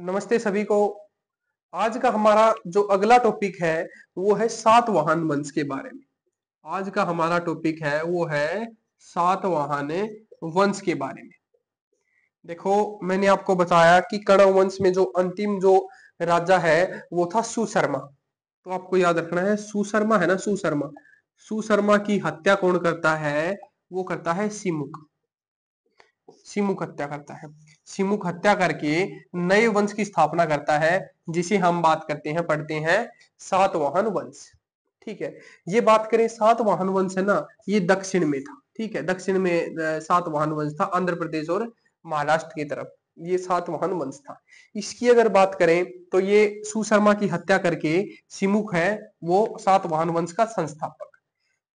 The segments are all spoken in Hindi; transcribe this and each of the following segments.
नमस्ते सभी को। आज का हमारा जो अगला टॉपिक है, वो है सात वाहन वंश के बारे में। आज का हमारा टॉपिक है, वो है सातवाहन वंश के बारे में। देखो, मैंने आपको बताया कि कणव वंश में जो अंतिम जो राजा है, वो था सुशर्मा। तो आपको याद रखना है, सुशर्मा है ना, सुशर्मा। सुशर्मा की हत्या कौन करता है? वो करता है सिमुक। सिमुख हत्या करता है। सिमुख हत्या करके नए वंश की स्थापना करता है, जिसे हम बात करते हैं, पढ़ते हैं सातवाहन वंश। ठीक है, ये बात करें सातवाहन वंश है ना, ये दक्षिण में था। ठीक है, दक्षिण में सातवाहन वंश था, आंध्र प्रदेश और महाराष्ट्र की तरफ़। ये सातवाहन वंश था। इसकी अगर बात करें तो ये सुशर्मा की हत्या करके सिमुख है, वो सातवाहन वंश का संस्थापक।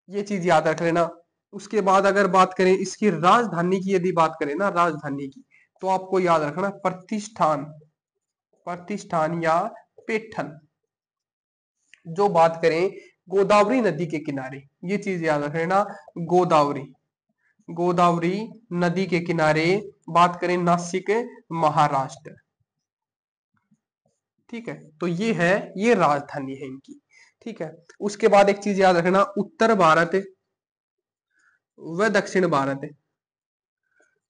ये चीज़ याद रख लेना उसके बाद अगर बात करें इसकी राजधानी की, यदि बात करें ना राजधानी की तो आपको याद रखना प्रतिष्ठान प्रतिष्ठान या पेठन। जो बात करें गोदावरी नदी के किनारे, ये चीज़ याद रखना गोदावरी। गोदावरी नदी के किनारे बात करें नासिक महाराष्ट्र। ठीक है तो ये है, ये राजधानी है इनकी। ठीक है, उसके बाद एक चीज़ याद रखना, उत्तर भारत व दक्षिण भारत है।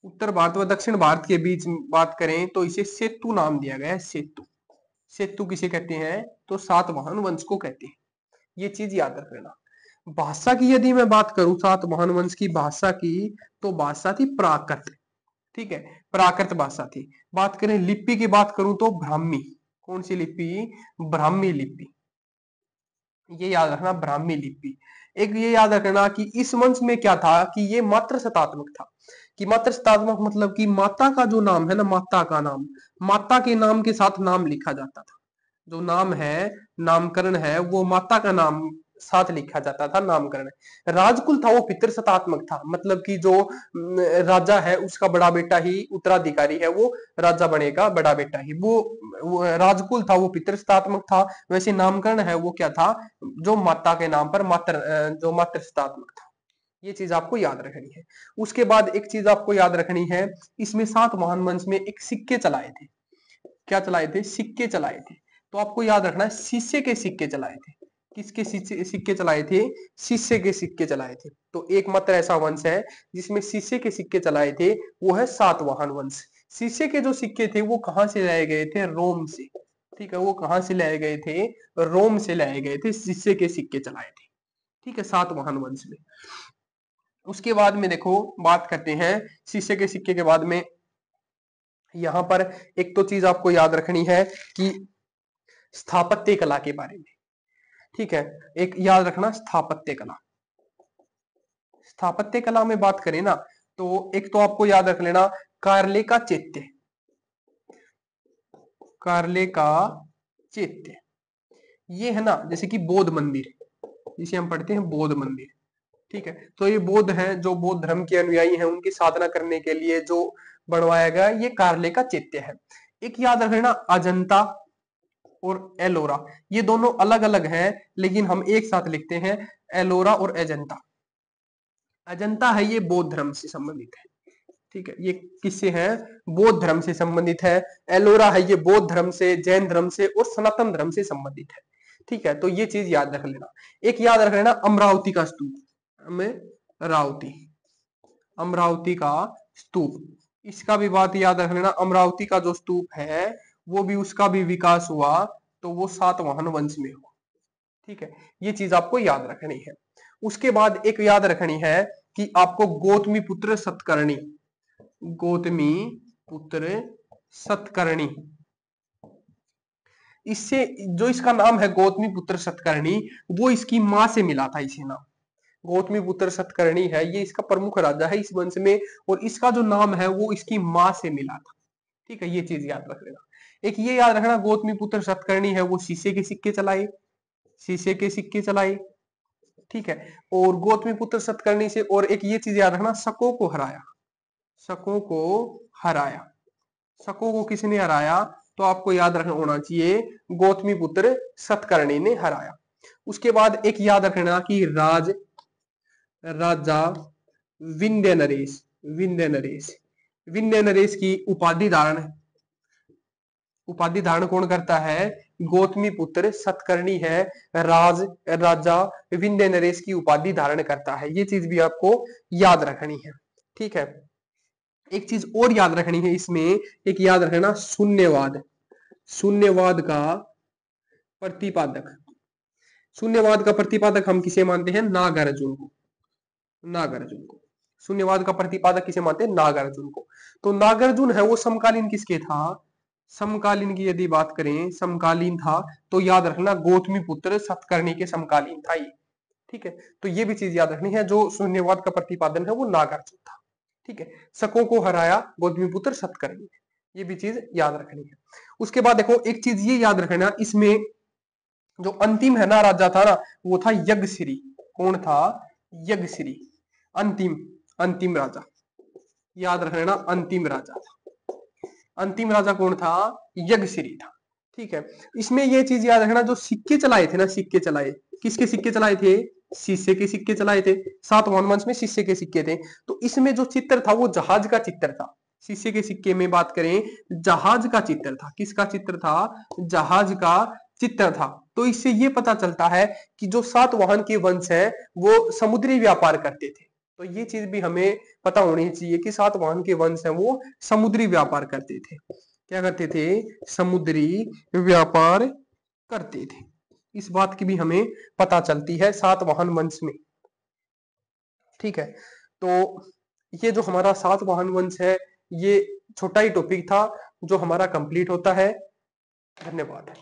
उत्तर भारत व दक्षिण भारत के बीच बात करें तो इसे सेतु नाम दिया गया है, सेतु। सेतु किसे कहते हैं? तो सातवाहन वंश को कहते हैं। ये चीज़ याद रख लेना भाषा की यदि मैं बात करूँ सातवाहन वंश की भाषा की तो भाषा थी प्राकृत। ठीक है, प्राकृत भाषा थी। बात करें लिपि की बात करूँ तो ब्राह्मी। कौन सी लिपि? ब्राह्मी लिपि। ये याद रखना, ब्राह्मी लिपि। एक ये याद रखना कि इस वंश में क्या था कि ये मात्र सतात्मक था। कि मात्र सतात्मक मतलब कि माता का जो नाम है ना, माता का नाम, माता के नाम के साथ नाम लिखा जाता था। जो नाम है, नामकरण है, वो माता का नाम साथ लिखा जाता था नामकरण। राजकुल था वो पितृ सतात्मक था। मतलब कि जो राजा है उसका बड़ा बेटा ही उत्तराधिकारी है वो राजा बनेगा बड़ा बेटा ही। वो, वो राजकुल था वो पितृ सतात्मक था। वैसे नामकरण है वो क्या था? जो माता के नाम पर मात्र जो मात्र सतात्मक था। ये चीज़ आपको याद रखनी है। उसके बाद एक चीज़ आपको याद रखनी है इसमें सात महान वंश में एक सिक्के चलाए थे। क्या चलाए थे? सिक्के चलाए थे। तो आपको याद रखना है शीशे के सिक्के चलाए थे। किसके सिक्के चलाए थे? शीशे के सिक्के चलाए थे। तो एकमात्र ऐसा वंश है, जिसमें शीशे के सिक्के चलाए थे, वो है सातवाहन वंश। शीशे के जो सिक्के थे, वो कहाँ से लाए गए थे? रोम से। ठीक है, वो कहाँ से लाए गए थे? रोम से लाए गए थे, शीशे के सिक्के चलाए थे। ठीक है सातवाहन वंश में। उसके बाद में देखो, बात करते हैं शीशे के सिक्के के बाद में। यहाँ पर एक तो चीज़ आपको याद रखनी है कि स्थापत्य कला के बारे में। ठीक है, एक याद रखना स्थापत्य कला। स्थापत्य कला में बात करें ना तो एक तो आपको याद रख लेना, कार्ले का चैत्य। कार्ले का चैत्य। ये है ना, जैसे कि बौद्ध मंदिर। जिसे हम पढ़ते हैं बौद्ध मंदिर। ठीक है तो ये बौद्ध है, जो बौद्ध धर्म के अनुयायी हैं, उनकी साधना करने के लिए जो बनवाया गया, ये कार्ले का चैत्य है। एक याद रखना अजंता। और एलोरा। ये दोनों अलग अलग हैं, लेकिन हम एक साथ लिखते हैं, एलोरा और एजेंटा। अजंता है ये बौद्ध धर्म से संबंधित है। ठीक है, ये किससे है? बौद्ध धर्म से संबंधित है। एलोरा है ये बौद्ध धर्म से, जैन धर्म से और सनातन धर्म से संबंधित है। ठीक है तो ये चीज़ याद रख लेना। एक याद रख लेना, अमरावती का स्तूप। अमरावती। अमरावती का स्तूप। इसका भी बात याद रख लेना, अमरावती का जो स्तूप है वो भी उसका भी विकास हुआ तो वो सातवाहन वंश में हुआ। ठीक है? ये चीज़ आपको याद रखनी है। उसके बाद एक याद रखनी है कि आपको गौतमी पुत्र सतकर्णी, गौतमी पुत्र सतकर्णी। इससे जो इसका नाम है गौतमी पुत्र सतकर्णी, वो इसकी माँ से मिला था इसे नाम। गौतमी पुत्र सतकर्णी है, ये इसका प्रमुख राजा है इस वंश में, और इसका जो नाम है वो इसकी माँ से मिला था। ठीक है? ये चीज़ याद रख लेना। एक ये याद रखना, गौतमी पुत्र सतकर्णी है, वो शीशे के सिक्के चलाए, शीशे के सिक्के चलाए, ठीक है? और गौतमी पुत्र सतकर्णी से, और एक ये चीज़ याद रखना सको को हराया सको को हराया सको को किसने हराया? तो आपको याद रखना होना चाहिए, गौतमी पुत्र सतकर्णी ने हराया। उसके बाद एक याद रखना कि राज, राजा विंध्य नरेश विंध्य नरेश विंध्य नरेश की उपाधि धारण उपाधि धारण कौन करता है? गौतमी पुत्र सतकर्णी है, राज, राजा विंध्य नरेश की उपाधि धारण करता है। ये चीज़ भी आपको याद रखनी है, ठीक है? एक चीज़ और याद रखनी है इसमें, एक याद रखना शून्यवाद। शून्यवाद का प्रतिपादक। शून्यवाद का प्रतिपादक हम किसे मानते हैं? नागार्जुन को। नागार्जुन को। शून्यवाद का प्रतिपादक किसे मानते हैं? नागार्जुन को। तो नागार्जुन है, वो समकालीन किसके था? समकालीन की यदि बात करें, समकालीन था तो याद रखना गौतमी पुत्र सतकर्णी के समकालीन था ये, ठीक है? तो ये भी चीज़ याद रखनी है, जो शून्यवाद का प्रतिपादन है, वो नागार्जुन था, ठीक है? सको को हराया, गौतमी पुत्र सतकर्णी, ये भी चीज़ याद रखनी है। उसके बाद देखो, एक चीज़ ये याद रखना, इसमें जो अंतिम है ना, राजा था ना, वो था यज्ञश्री, कौन था? यज्ञश्री, अंतिम अंतिम राजा, याद रखना, अंतिम राजा था। अंतिम राजा कौन था? यज्ञश्री था। ठीक है, इसमें ये चीज़ याद रखना, जो सिक्के चलाए थे ना, सिक्के चलाए, किसके सिक्के चलाए थे? शीशे के सिक्के चलाए थे। सातवान वंश में शीशे के सिक्के थे। तो इसमें जो चित्र था, वो जहाज़ का चित्र था। शीशे के सिक्के में बात करें, जहाज़ का चित्र था। किसका चित्र था? जहाज़ का चित्र था। तो इससे ये पता चलता है कि जो सात वाहन के वंश है, वो समुद्री व्यापार करते थे। तो ये चीज़ भी हमें पता होनी चाहिए कि सात वाहन के वंश है, वो समुद्री व्यापार करते थे। क्या करते थे? समुद्री व्यापार करते थे। इस बात की भी हमें पता चलती है सात वाहन वंश में। ठीक है तो ये जो हमारा सात वाहन वंश है, ये छोटा ही टॉपिक था, जो हमारा कंप्लीट होता है। धन्यवाद।